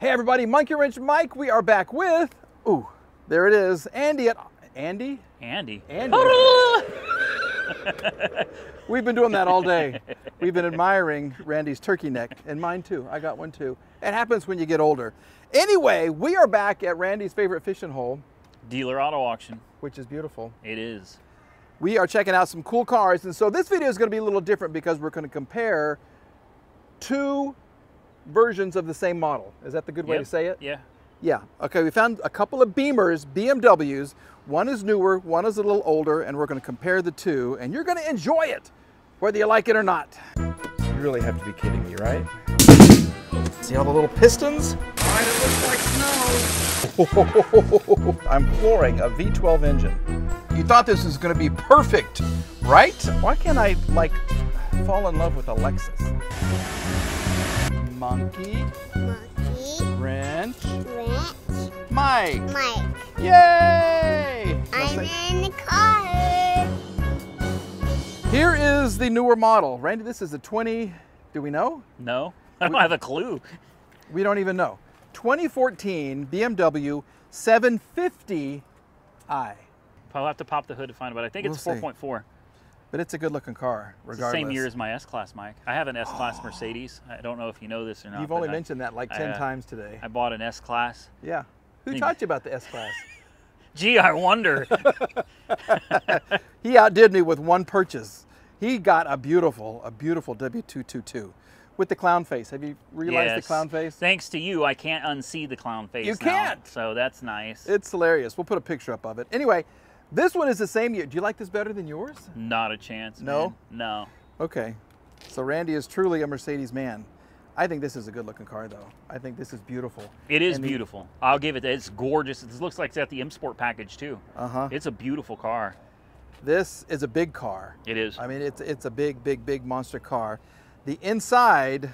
Hey everybody, Monkey Wrench Mike. We are back with, ooh, there it is, Andy at Andy. Andy. Andy. We've been doing that all day. We've been admiring Randy's turkey neck, and mine too. I got one too. It happens when you get older. Anyway, we are back at Randy's favorite fishing hole, Dealer auto auction. which is beautiful. It is. We are checking out some cool cars, and so this video is going to be a little different because we're going to compare two versions of the same model. Is that the good way Yep. to say it? Yeah. Yeah. Okay, we found a couple of Beamers, BMWs. One is newer, one is a little older, and we're going to compare the two, and you're going to enjoy it, whether you like it or not. You really have to be kidding me, right? See all the little pistons? Right, it looks like snow. I'm flooring a V12 engine. You thought this was going to be perfect, right? Why can't I, like, fall in love with a Lexus? Monkey, Monkey, wrench, Rich, Mike. Mike. Yay! I'm say- in the car. Here is the newer model. Randy, this is a 20, do we know? No. I don't have a clue. We don't even know. 2014 BMW 750i. I'll have to pop the hood to find it, but I think it's We'll see. 4.4. But it's a good looking car, regardless. same year as my S Class, Mike. I have an S Class Mercedes. I don't know if you know this or not. You've only I- mentioned that like 10 I, uh, times today. I bought an S Class. yeah. Who taught you about the S Class? Gee, I wonder. he outdid me with one purchase. He got a beautiful, a beautiful W222 with the clown face. Have you realized the clown face? Thanks to you, I can't unsee the clown face. You now, can't. So that's nice. It's hilarious. We'll put a picture up of it. Anyway, this one is the same year. Do you like this better than yours? Not a chance. No? man. No. Okay. So Randy is truly a Mercedes man. I think this is a good looking car though. I think this is beautiful. It is the- beautiful. I'll give it that. It's gorgeous. It looks like it's at the M Sport package too. Uh-huh. It's a beautiful car. This is a big car. It is. I mean, it's it's a big, big, big monster car. The inside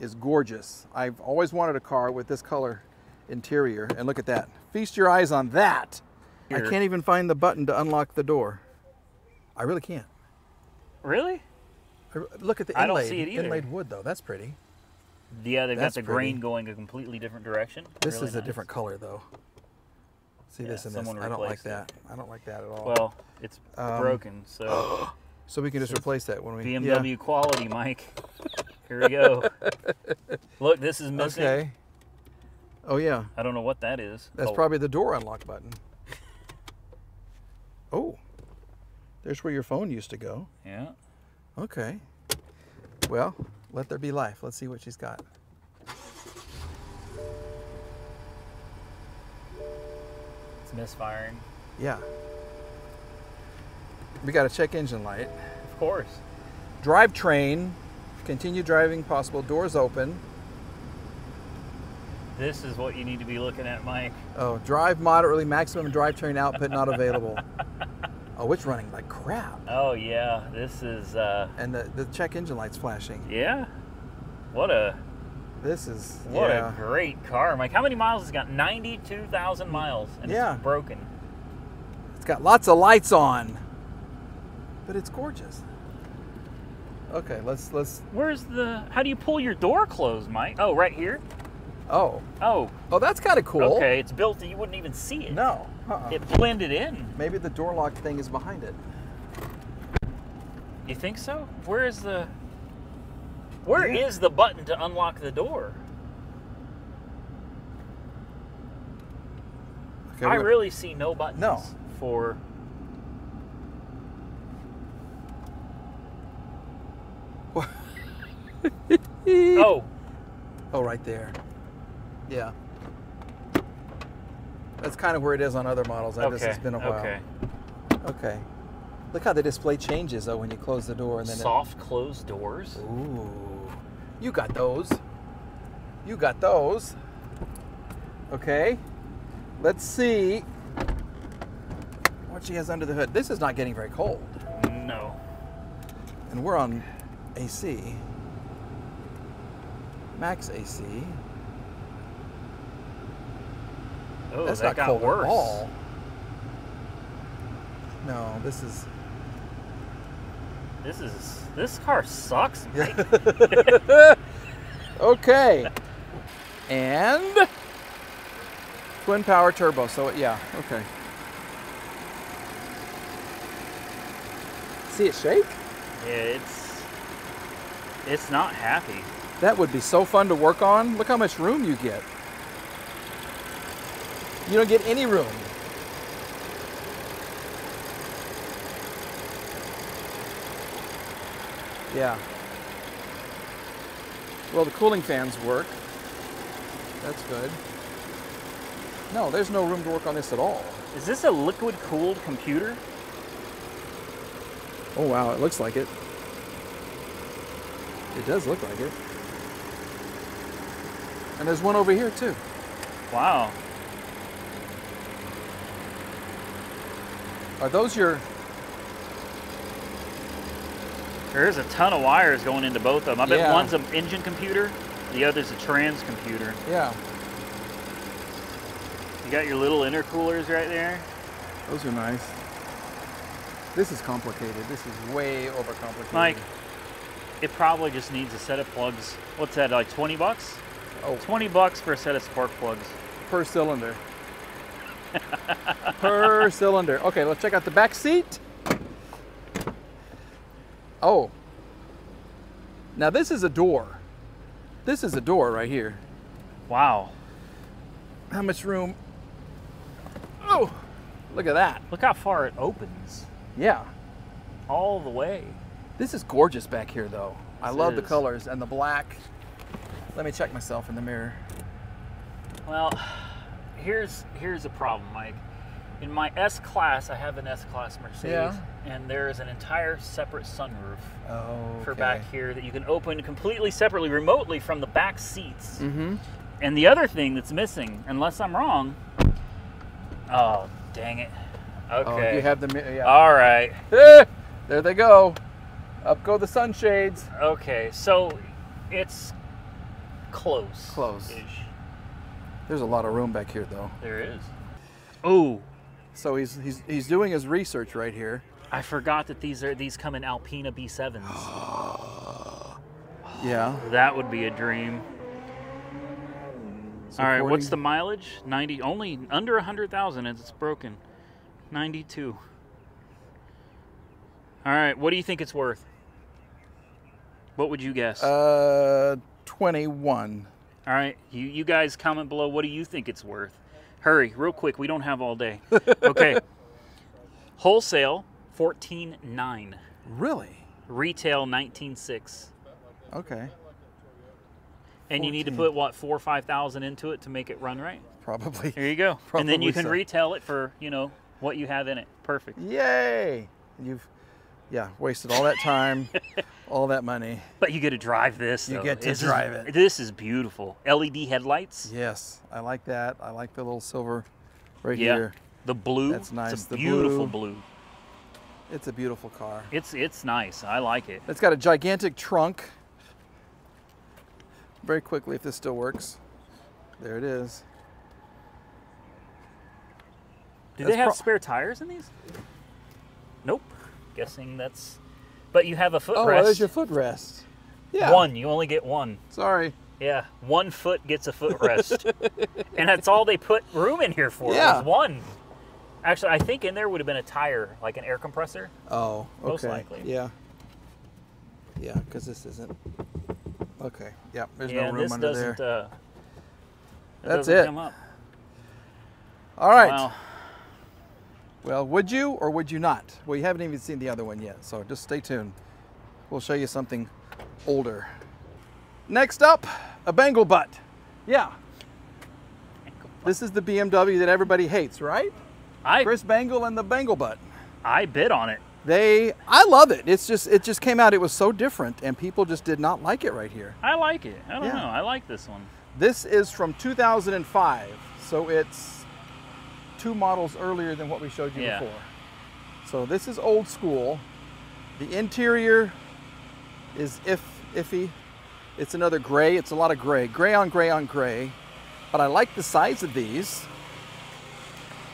is gorgeous. I've always wanted a car with this color interior, and look at that. Feast your eyes on that. I can't even find the button to unlock the door. I really can't. Really? I- Look at the I don't inlaid, see it either. inlaid wood though. That's pretty. Yeah, they've That's got the pretty. grain going a completely different direction. This Really is a different color though. See Yeah, this and this. I don't like it. that. I don't like that at all. Well, it's Um, broken, so so we can just replace that when we BMW quality, Mike. Here we go. Look, this is missing. Okay. Oh yeah. I don't know what that is. That's Oh, probably the door unlock button. Oh, there's where your phone used to go. Yeah. Okay. Well, let there be life. Let's see what she's got. It's misfiring. Yeah. We got a check engine light. Of course. Drivetrain. Continue driving possible. Doors open. This is what you need to be looking at, Mike. Oh, drive moderately. Maximum drivetrain output not available. oh, it's running like crap. Oh yeah, this is uh And the, the check engine light's flashing. yeah. What a This is what yeah. a great car, Mike. How many miles has it got? Ninety-two thousand miles, and Yeah. it's broken. It's got lots of lights on, but it's gorgeous. Okay, let's let's. Where's the? How do you pull your door closed, Mike? Oh, right here. Oh, Oh, oh, that's kind of cool. okay. It's built. that You wouldn't even see it. No. Uh-uh. It blended in. Maybe the door lock thing is behind it. You think so? Where is the? Where is Yeah. the button to unlock the door? Okay, I really see no buttons. No. For. Oh, Oh, right there. Yeah. That's kind of where it is on other models. I okay. just it's been a while. Okay. Okay. Look how the display changes though when you close the door and then. Soft closed doors. Ooh. You got those. You got those. Okay. Let's see what she has under the hood. This is not getting very cold, No. and we're on AC. Max AC. Oh, That's that not got cold worse. at all. No, this is. This is this car sucks. Okay. And twin power turbo. So yeah, okay. See it shake? Yeah, it's it's not happy. That would be so fun to work on. Look how much room you get. You don't get any room. Yeah. Well, the cooling fans work. That's good. No, there's no room to work on this at all. Is this a liquid cooled computer? Oh wow, it looks like it. It does look like it. And there's one over here too. Wow. Are those your There's a ton of wires going into both of them. I bet Yeah. one's an engine computer, the other's a trans computer. Yeah, You got your little intercoolers right there. those are nice. This is complicated. This is way overcomplicated. Mike, it probably just needs a set of plugs. What's that, like 20 bucks? Oh, 20 bucks for a set of spark plugs. per cylinder. per cylinder. Okay, let's check out the back seat. Oh. Now this is a door. This is a door right here. Wow. How much room? Oh, look at that. Look how far it opens. Yeah. All the way. This is gorgeous back here though. I This love the colors and the black. Let me check myself in the mirror. Well, here's here's a problem, Mike. In my S class, I have an S class Mercedes, Yeah. and there is an entire separate sunroof Oh. for back here that you can open completely separately, remotely from the back seats. Mm-hmm. And the other thing that's missing, unless I'm wrong, oh dang it. Okay. Oh, you have the yeah. All right. Eh, there they go. Up go the sunshades. Okay. So it's close. Close. Ish. There's a lot of room back here though. There is. Oh, So he's he's he's doing his research right here. I forgot that these are these come in Alpina B7s. Yeah. that would be a dream. So All right, what's the mileage? 90 only under 100,000 and it's broken. 92. All right, what do you think it's worth? What would you guess? uh 21. All right, you you guys comment below what do you think it's worth? Hurry, real quick, we don't have all day. Okay. Wholesale 14.9. Really? Retail 19.6. Okay. And you need to 14. put what, 4 or 5,000 into it to make it run right? Probably. There you go. and then you can so. retail it for, you know, what you have in it. Perfect. Yay! You've yeah, wasted all that time, all that money. But you get to drive this. You though. get to This is- drive it. This is beautiful. LED headlights. Yes, I like that. I like the little silver right Yeah. here. The blue. That's nice. It's a The beautiful blue. blue. It's a beautiful car. It's it's nice. I like it. It's got a gigantic trunk. Very quickly, if this still works. There it is. Do That's they have spare tires in these? Nope. Guessing that's. But you have a footrest. Oh, there's your footrest. Yeah. One. You only get one. Sorry. Yeah. One foot gets a footrest, and that's all they put room in here for. Yeah. One. Actually, I think in there would have been a tire, like an air compressor. Oh, okay. Most likely. Yeah. Yeah, because this isn't. Okay. Yeah, there's yeah, no room this under doesn't. there. Uh, it That's doesn't it. Come up. All right. Wow. Well, would you or would you not? Well, you haven't even seen the other one yet, so just stay tuned. We'll show you something older. Next up, a Bangle butt. Yeah. This is the BMW that everybody hates, right? I Chris Bangle and the Bangle butt. I bid on it. They, I love it. It's just, it just came out. It was so different, and people just did not like it right here. I like it. I don't Yeah. know. I like this one. This is from 2005, so it's two models earlier than what we showed you Yeah. before. So this is old school. The interior is if iffy. It's another gray. It's a lot of gray, gray on gray on gray. But I like the size of these.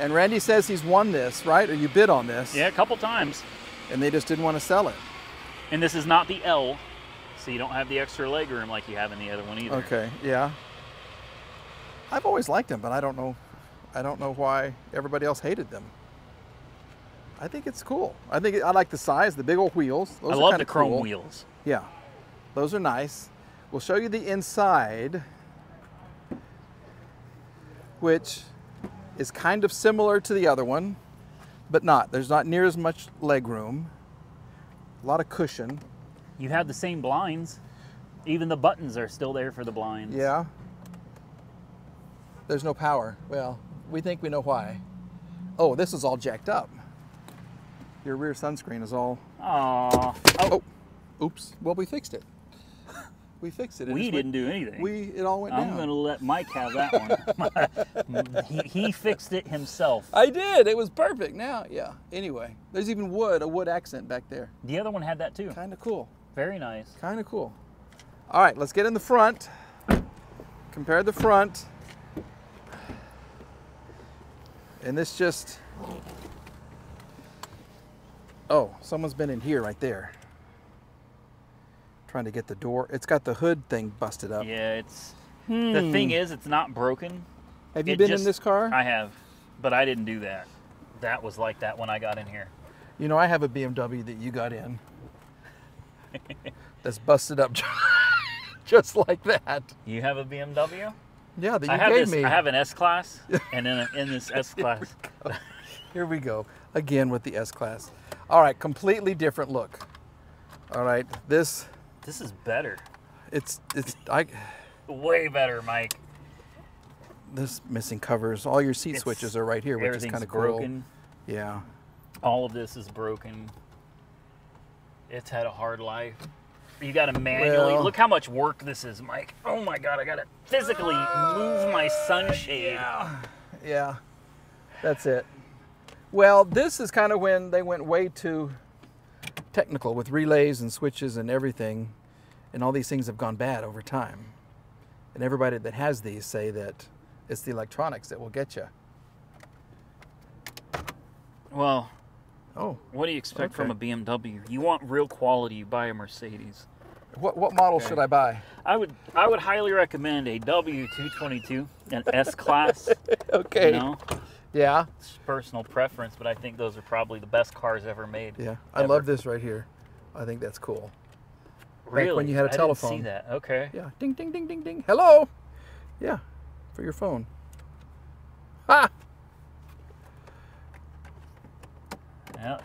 And Randy says he's won this, right? Or you bid on this, Yeah, a couple times. and they just didn't want to sell it. And this is not the L, so you don't have the extra leg room like you have in the other one either. Okay, yeah. I've always liked them, but I don't know. I don't know why everybody else hated them. I think it's cool. I think it, I like the size, the big old wheels. Those I are love the chrome cool. wheels. Yeah, those are nice. We'll show you the inside, which is kind of similar to the other one, but not. There's not near as much leg room. A lot of cushion. You have the same blinds. Even the buttons are still there for the blinds. Yeah. There's no power. Well, we think we know why. Oh, this is all jacked up. Your rear sunscreen is all. Aw. Oh, oh oops. Well, we fixed it. We fixed it. It we didn't went- do anything. We it all went down. I'm gonna let Mike have that one. he, he fixed it himself. I did. It was perfect. Now, yeah. Anyway, there's even wood, a wood accent back there. The other one had that too. Kind of cool. Very nice. Kind of cool. All right, let's get in the front. Compare the front. And this just. Oh, someone's been in here right there. Trying to get the door. It's got the hood thing busted up. Yeah, it's the thing hmm. is, it's not broken. Have you It been just- in this car? I have, but I didn't do that. That was like that when I got in here. You know, I have a BMW that you got in. that's busted up just like that. You have a BMW? Yeah, that you I have gave this. me. I have an S class, and in, a, in this S class, Here we go. Again with the S class. All right, completely different look. All right, this this is better. it's it's I Way better, Mike. this missing covers. All your seat It's- switches are right here, which is kind of cool. broken. Yeah. All of this is broken. It's had a hard life. You got to manually Well- look how much work this is, Mike. Oh my God, I got to physically move my sunshade. Yeah. That's it. Well, this is kind of when they went way too technical with relays and switches and everything, and all these things have gone bad over time. And everybody that has these say that it's the electronics that will get you. Well, Oh, what do you expect from a BMW? You want real quality, you buy a Mercedes. what what model Okay. should I buy? I would I would highly recommend a W222, an S class. Okay. You know, Yeah. it's personal preference, but I think those are probably the best cars ever made. Yeah. I Ever. love this right here. I think that's cool. Really? when you had a I Didn't telephone. see that? Okay. Yeah. Ding ding ding ding ding. Hello. Yeah. For your phone. Ha!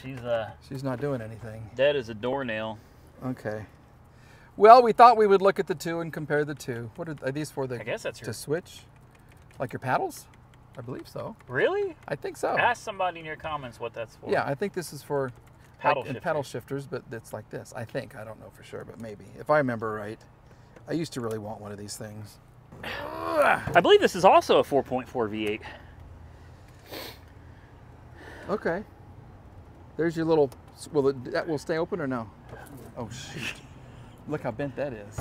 She's uh She's not doing anything. dead as a doornail. Okay. Well, we thought we would look at the two and compare the two. What are, are these for? The I guess that's to your. switch, like your paddles. I believe so. Really? I think so. Ask somebody in your comments what that's for. Yeah, I think this is for Paddle like, paddle shifters, but it's like this. I think. I don't know for sure, but maybe if I remember right. I used to really want one of these things. I believe this is also a 4.4 V8. Okay. There's your little. Will it? That will stay open or no? Oh shoot! Look how bent that is.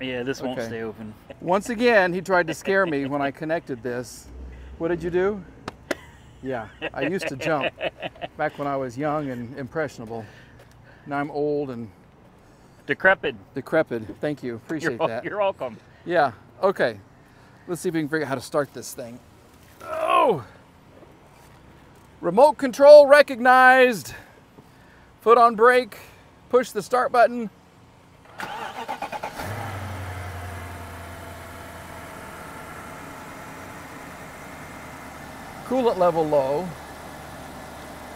Yeah, this won't stay open. Once again, he tried to scare me when I connected this. What did you do? Yeah, I used to jump back when I was young and impressionable. Now I'm old and Decrepit. decrepit. Thank you. You're, Appreciate that. you're welcome. Yeah, okay. Let's see if we can figure out how to start this thing. Oh! Remote control recognized. Foot on brake. Push the start button. Coolant level low.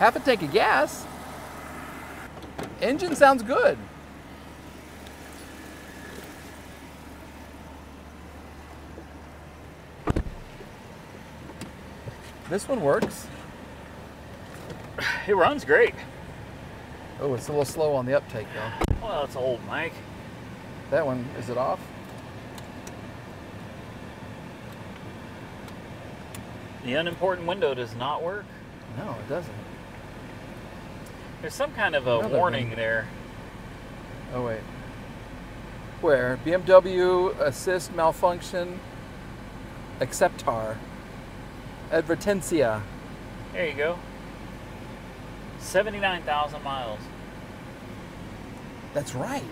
Half a tank of gas. Engine sounds good. This one works. It runs great. Oh, it's a little slow on the uptake though. Well, it's old, Mike. That one, is it off? The unimportant window does not work. No, it doesn't. There's some kind of a Another warning one. there. Oh wait. Where? BMW assist malfunction. Acceptar. Advertencia. There you go. 79,000 miles. That's right.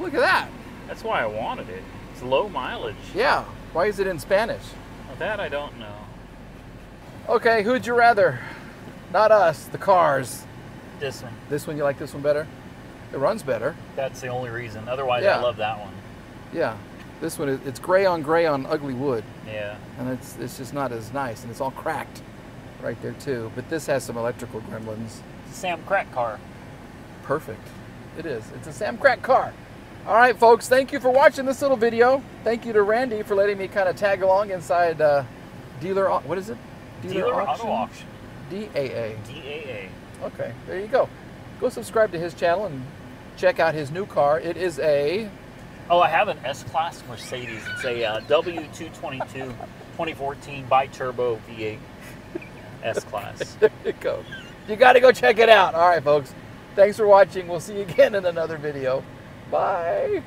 Look at that. That's why I wanted it. It's low mileage. Yeah. Why is it in Spanish? Well, that I don't know. Okay, who'd you rather? Not us, the cars. This one. This one, you like this one better? It runs better. That's the only reason. Otherwise, Yeah. I love that one. Yeah. This one, it's gray on gray on ugly wood, Yeah. and it's it's just not as nice, and it's all cracked right there too. But this has some electrical gremlins. It's a Sam Crack car. Perfect. It is. It's a Sam Crack car. All right, folks. Thank you for watching this little video. Thank you to Randy for letting me kind of tag along inside uh, dealer. What is it? Dealer Auto Auction. DAA. DAA. Okay, there you go. Go subscribe to his channel and check out his new car. It is a Oh, I have an S-Class Mercedes. It's a uh, W222 2014 bi-turbo V8 S-Class. there you go. You got to go check it out. All right, folks. Thanks for watching. We'll see you again in another video. Bye.